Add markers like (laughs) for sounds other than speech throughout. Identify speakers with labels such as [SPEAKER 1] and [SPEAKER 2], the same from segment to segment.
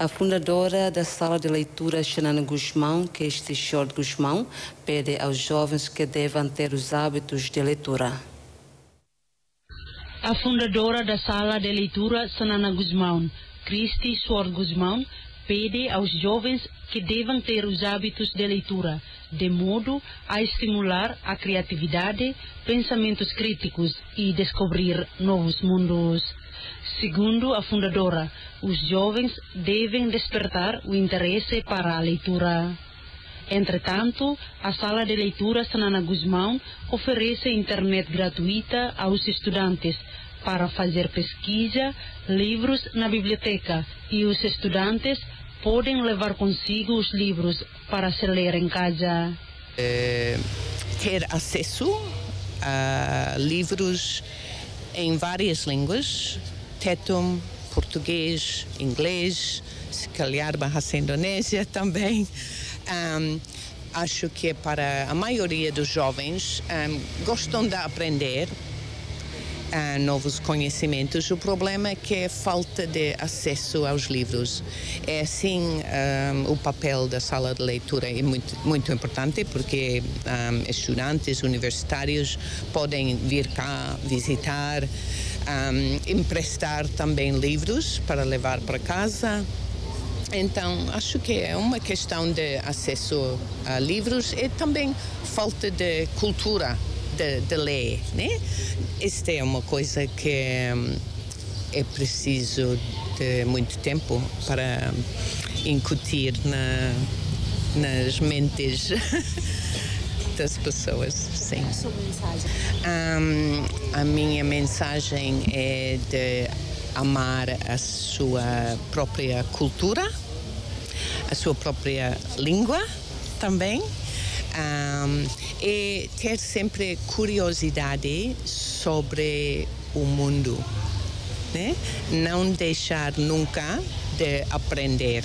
[SPEAKER 1] A fundadora da sala de leitura, Xanana Guzmão, que é este short Guzmão, pede aos jovens que devem ter os hábitos de leitura.
[SPEAKER 2] A fundadora da sala de leitura, Sanana Guzmão, Cristi Suor Guzmão, pede aos jovens que devem ter os hábitos de leitura, de modo a estimular a criatividade, pensamentos críticos e descobrir novos mundos. Segundo a fundadora, os jovens devem despertar o interesse para a leitura. Entretanto, a sala de leitura Sanana Guzmão oferece internet gratuita aos estudantes para fazer pesquisa, livros na biblioteca e os estudantes podem levar consigo os livros para se ler em casa.
[SPEAKER 3] É, ter acesso a livros em várias línguas, tetum, português, inglês, se calhar barra indonésia também. Um, acho que é para a maioria dos jovens um, gostam de aprender uh, novos conhecimentos. O problema é que é falta de acesso aos livros. É assim um, o papel da sala de leitura é muito, muito importante porque um, estudantes universitários podem vir cá visitar, um, emprestar também livros para levar para casa. Então, acho que é uma questão de acesso a livros e também falta de cultura de, de ler, né? Esta é uma coisa que hum, é preciso de muito tempo para incutir na, nas mentes (laughs) das pessoas, sim.
[SPEAKER 4] A sua mensagem?
[SPEAKER 3] Um, a minha mensagem é de amar a sua própria cultura, a sua própria língua também um, e ter sempre curiosidade sobre o mundo. Né? Não deixar nunca de aprender.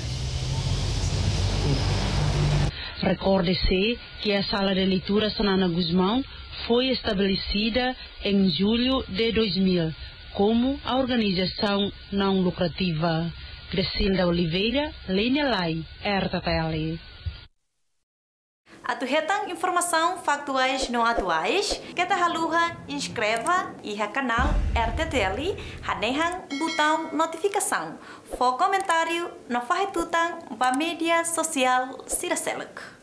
[SPEAKER 2] Recorde-se que a sala de leitura Sanana Guzmão foi estabelecida em julho de 2000 como a organização não lucrativa. Crescilda Oliveira, Lênia Lai, RTTL.
[SPEAKER 4] Atuhetan informação factuais não atuais, que ta haluha inscreva e ha canal RTTL, hanehan botão notificação. For comentário, não faz tutan ba mídia social Siraseluk.